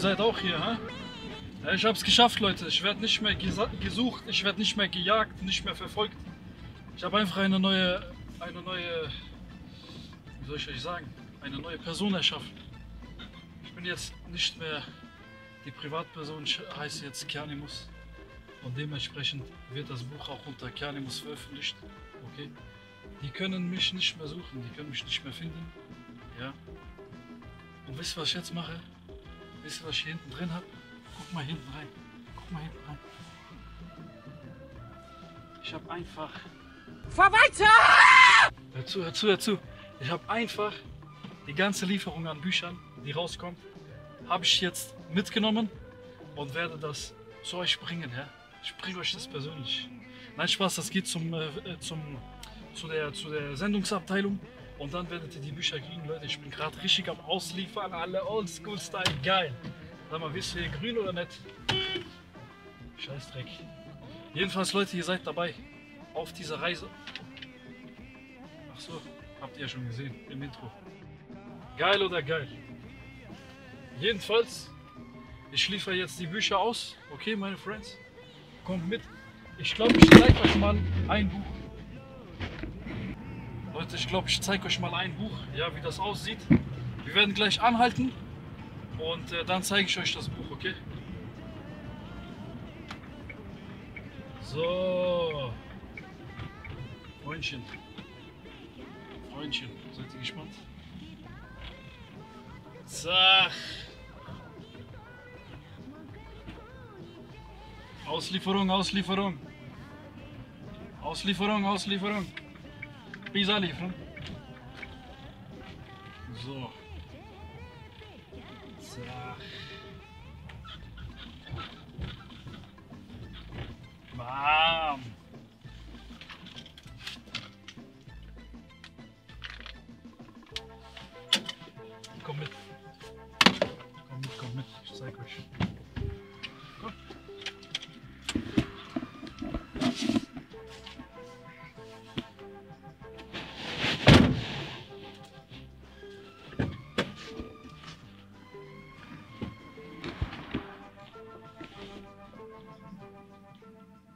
seid auch hier, ha? Ja, ich hab's geschafft, Leute. Ich werde nicht mehr gesucht, ich werde nicht mehr gejagt, nicht mehr verfolgt. Ich habe einfach eine neue, eine neue, wie soll ich euch sagen, eine neue Person erschaffen. Ich bin jetzt nicht mehr die Privatperson, ich heiße jetzt Kianimus. Und dementsprechend wird das Buch auch unter Kianimus veröffentlicht. Okay? Die können mich nicht mehr suchen, die können mich nicht mehr finden. Ja? Und wisst ihr, was ich jetzt mache? Wisst ihr, was ich hier hinten drin habe? Guck mal hinten rein. Guck mal hinten rein. Ich habe einfach. Fahr weiter! Hör zu, hör zu, hör zu. Ich habe einfach die ganze Lieferung an Büchern, die rauskommt, habe ich jetzt mitgenommen und werde das zu euch bringen. Ja? Ich bringe euch das persönlich. Nein, Spaß, das geht zum, äh, äh, zum, zu, der, zu der Sendungsabteilung und dann werdet ihr die Bücher kriegen. Leute, ich bin gerade richtig am Ausliefern, alle Oldschool-Style, geil. Sag mal, wisst ihr grün oder nicht? Scheißdreck. Jedenfalls, Leute, ihr seid dabei auf dieser Reise. Ach so, habt ihr ja schon gesehen im Intro. Geil oder geil? Jedenfalls, ich liefere jetzt die Bücher aus. Okay, meine Friends? Kommt mit. Ich glaube, ich zeige euch mal ein Buch. Leute, ich glaube, ich zeige euch mal ein Buch, ja, wie das aussieht. Wir werden gleich anhalten und äh, dann zeige ich euch das Buch, okay? So. Freundchen. Freundchen, seid ihr gespannt? Zack. Auslieferung, Auslieferung. Auslieferung, Auslieferung. Pizza liefern. So. Zack. Bam. Komm mit. Komm mit, komm mit. Ich zeig euch.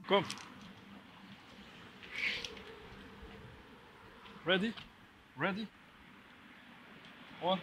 Komm. Ready? Ready? One.